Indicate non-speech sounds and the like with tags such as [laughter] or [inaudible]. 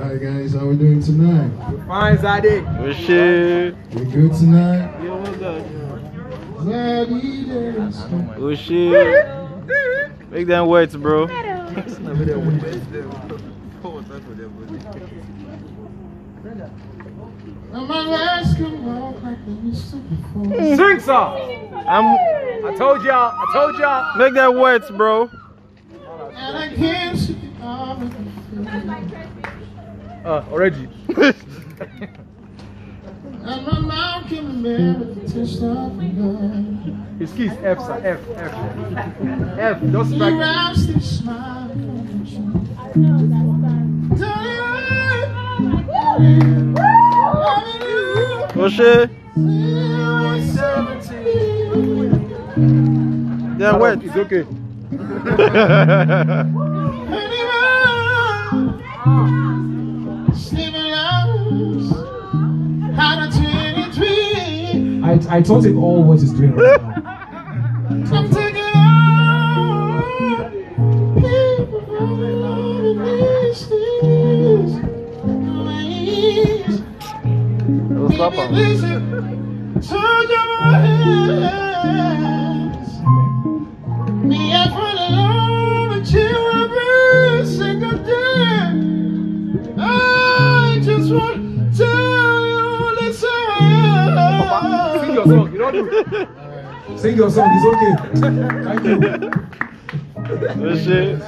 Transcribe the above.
Alright guys, how we doing tonight? Fine, Zadie. Shit. We good tonight? Yeah, what's good? Zadie days. Shit. Make them wet, bro. And my legs can walk like they used to before. Sing song. I'm I told y'all. I told y'all. make that wet, bro. And I can't see all of the Uh, already. [laughs] And my mouth can remember the of your His keys F, sir. F, F. F. Don't strike. wrap still smiling. Oh shit. They're wet. It's okay. I, I taught him all what he's doing right now. Taking on want to you Sing your song. You don't do. Sing your song, it's okay. Thank you. Oh shit.